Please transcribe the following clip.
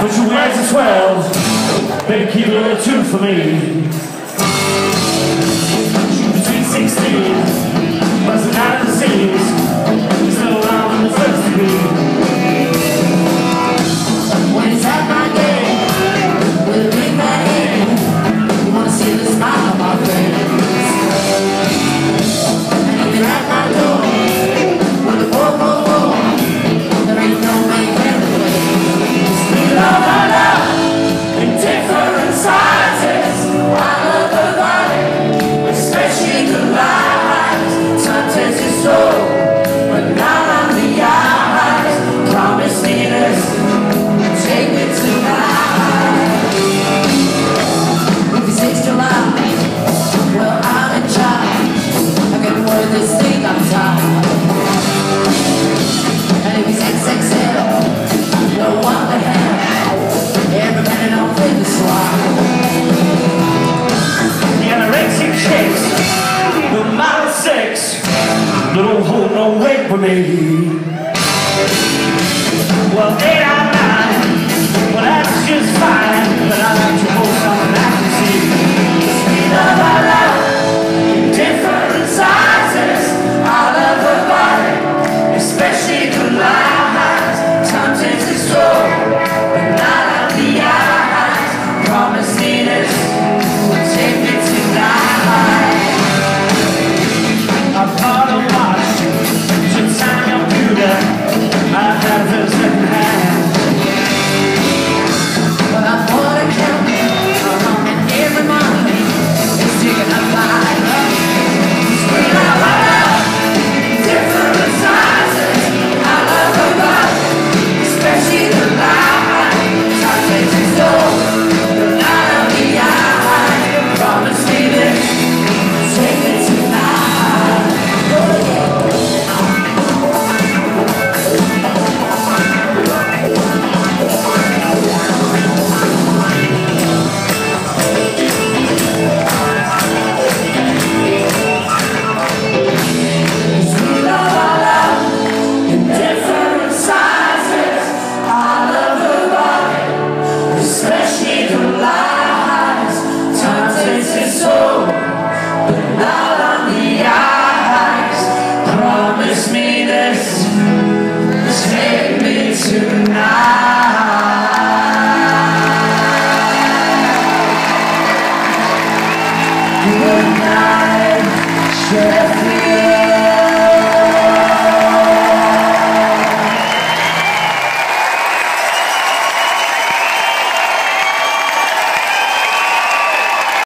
But she wears a 12 Better keep a little tune for me. for me. Well, Yeah.